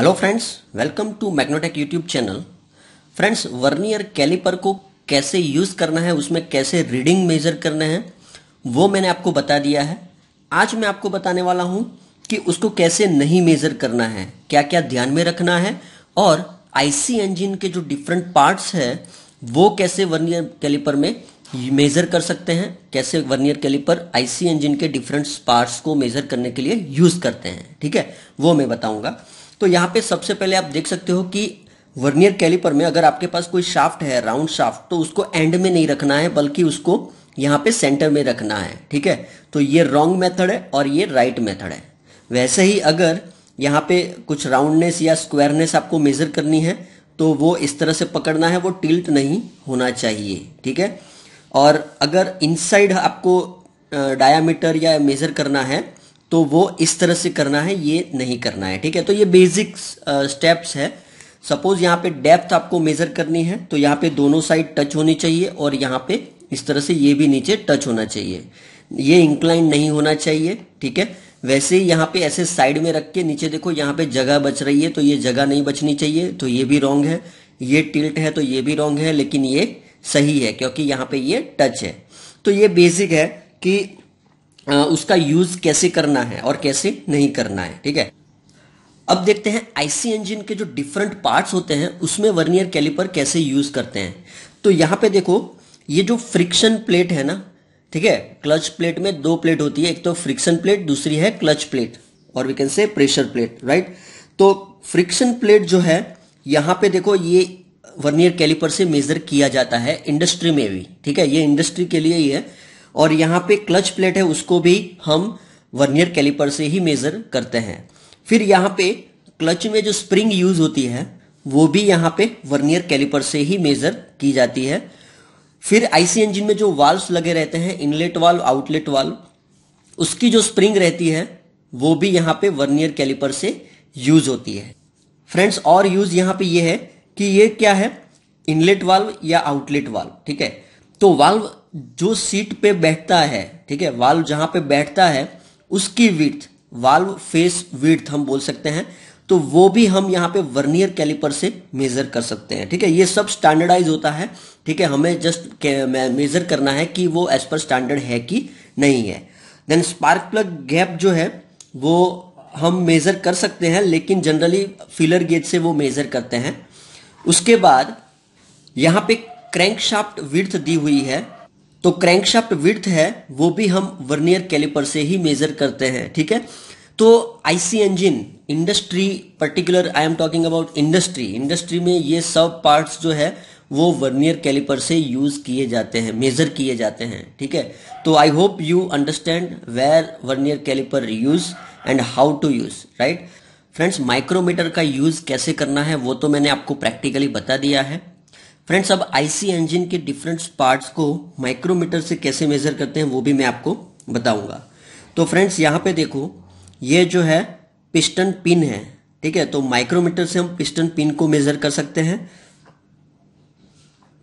Hello friends welcome to Magnotech YouTube channel friends vernier caliper को कैसे use करना है, उसमें कैसे रीडिंग मेजर करना है, वो मैंने आपको बता दिया है। आज मैं आपको बताने वाला हूँ कि उसको कैसे नहीं मेजर करना है क्या क्या ध्यान में रखना है, और आईसी इंजन के जो डिफरेंट पार्ट्स है, वो कैसे वर्नियर कैलिपर में मेजर कर सकते हैं, कैसे वर्नियर कैलिपर आईसी इंजन के डिफरेंट पार्ट्स को मेजर करने के लिए यूज़ करते हैं। ठीक है? वो मैं बताऊँगा। तो यहाँ पे सबसे पहले आप देख सकते हो कि वर्नियर कैलिपर में अगर आपके पास कोई शाफ्ट है, राउंड शाफ्ट तो उसको एंड में नहीं रखना है, बल्कि उसको यहाँ पे सेंटर में रखना है, ठीक है? तो ये रॉन्ग मेथड है और ये राइट मेथड है। वैसे ही अगर यहाँ पे कुछ राउंडनेस या स्क्वायरनेस आपको मेजर करनी है तो वो इस तरह से पकड़ना है, वो टिल्ट नहीं होना चाहिए, ठीक है? और अगर इनसाइड आपको डायामीटर या मेजर करना है तो वो इस तरह से करना है, ये नहीं करना है, ठीक है? तो ये बेसिक स्टेप्स है। सपोज़ यहाँ पे डेप्थ आपको मेजर करनी है तो यहाँ पे दोनों साइड टच होनी चाहिए और यहाँ पे इस तरह से ये भी नीचे टच होना चाहिए। ये इंक्लाइन नहीं होना चाहिए, ठीक है? वैसे ही यहाँ पे ऐसे साइड में रख के नीचे देखो, यहाँ पे जगह बच रही है तो ये जगह नहीं बचनी चाहिए तो ये भी रॉन्ग है। ये टिल्ट है तो ये भी रॉन्ग है, लेकिन ये सही है, क्योंकि यहाँ पे ये टच है। तो ये बेसिक है कि उसका यूज़ कैसे करना है और कैसे नहीं करना है, ठीक है? अब देखते हैं आईसी इंजन के जो डिफरेंट पार्ट्स होते हैं, उसमें वर्नियर कैलिपर कैसे यूज़ करते हैं। तो यहाँ पे देखो, ये जो फ्रिक्शन प्लेट है ना, ठीक है? क्लच प्लेट में दो प्लेट होती है, एक तो फ्रिक्शन प्लेट दूसरी है क्लच प्लेट और we can say pressure plate right तो फ्रिक्शन प्लेट जो है, यहाँ पे देखो, ये वर्नियर कैलिपर से मेजर किया जाता है इंडस्ट्री में भी, ठीक है? ये इंडस्ट्री के लिए ही है। और यहाँ पे क्लच प्लेट है, उसको भी हम वर्नियर कैलिपर से ही मेजर करते हैं। फिर यहाँ पे क्लच में जो स्प्रिंग यूज़ होती है, वो भी यहाँ पे वर्नियर कैलिपर से ही मेजर की जाती है। फिर आईसी इंजन में जो वाल्व लगे रहते हैं इनलेट वाल्व आउटलेट वाल्व उसकी जो स्प्रिंग रहती है, वो भी यहाँ पे वर्नियर कैलिपर से यूज़ होती है। फ्रेंड्स और यूज़ यहाँ पे ये यह है कि ये क्या है? इनलेट वाल्व या आउटलेट वाल्व ठीक है? तो वाल्व जो सीट पे बैठता है, ठीक है वाल्व जहाँ पे बैठता है, उसकी विथ वाल्व फेस विथ हम बोल सकते हैं तो वो भी हम यहाँ पे वर्नियर कैलिपर से मेजर कर सकते हैं, ठीक है। ये सब स्टैंडर्डाइज होता है, ठीक है, हमें जस्ट मेजर करना है कि वो एज पर स्टैंडर्ड है कि नहीं है। देन स्पार्क प्लग गैप जो है, वो हम मेजर कर सकते हैं, लेकिन जनरली फिलर गेज से वो मेजर करते हैं। उसके बाद, यहाँ पे क्रैंकशाफ्ट विर्थ दी हुई है तो क्रैंकशाफ्ट विर्थ है, वो भी हम वर्नियर कैलिपर से ही मेजर करते हैं, ठीक है? तो IC engine industry particular I am talking about industry industry में ये सब पार्ट्स जो है, वो वर्नियर कैलिपर से यूज़ किए जाते हैं मेजर किए जाते हैं, ठीक है? तो I hope you understand where vernier caliper use and how to use right friends micrometer का यूज़ कैसे करना है, वो तो मैंने आपको प्रैक्टिकली बता दिया है। फ्रेंड्स अब आईसी इंजन के डिफरेंट पार्ट्स को माइक्रोमीटर से कैसे मेजर करते हैं, वो भी मैं आपको बताऊँगा। तो फ्रेंड्स यहाँ पे देखो, ये जो है पिस्टन पिन है, ठीक है? तो माइक्रोमीटर से हम पिस्टन पिन को मेजर कर सकते हैं।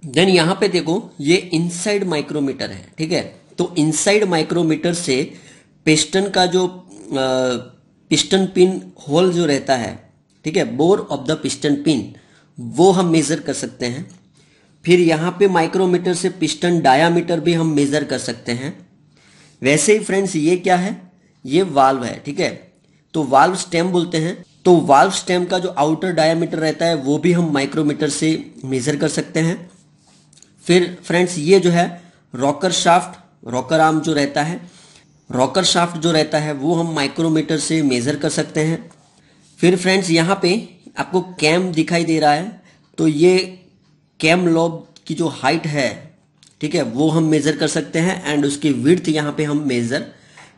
देन यहाँ पे देखो, ये इनसाइड माइक्रोमीटर है, ठीक है? तो इनसाइड माइक्रोमीटर से पिस्टन का जो पिस्टन पिन होल जो रहता है, ठीक है? Bore of the piston pin वो हम मेजर कर सकते हैं। फिर यहाँ पे माइक्रोमीटर से पिस्टन डायामीटर भी हम मेजर कर सकते हैं। वैसे ही फ्रेंड्स ये क्या है? ये वाल्व है, ठीक है? तो वाल्व स्टेम बोलते हैं। तो वाल्व स्टेम का जो आउटर डायामीटर रहता है, वो भी हम माइक्रोमीटर से मेजर कर सकते हैं। फिर फ्रेंड्स ये जो है रॉकर शाफ्ट रॉकर आर्म जो रहता है रॉकर शाफ्ट जो रहता है, वो हम माइक्रोमीटर से मेजर कर सकते हैं। फिर फ्रेंड्स यहाँ पे आपको कैम दिखाई दे रहा है। तो ये कैम लॉब की जो हाइट है, ठीक है, वो हम मेजर कर सकते हैं एंड उसकी विर्थ यहाँ पे हम मेजर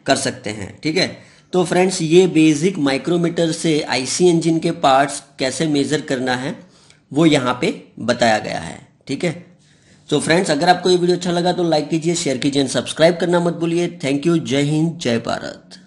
कर सकते हैं, ठीक है? तो फ्रेंड्स ये बेसिक माइक्रोमीटर से आईसी इंजन के पार्ट्स कैसे मेजर करना है, वो यहाँ पे बताया गया है, ठीक है? तो फ्रेंड्स अगर आपको ये वीडियो अच्छा लगा तो लाइक कीजिए शेयर कीजिए सब्सक्राइब करना मत भूलिए। थैंक यू जय हिंद, जय भारत।